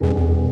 you.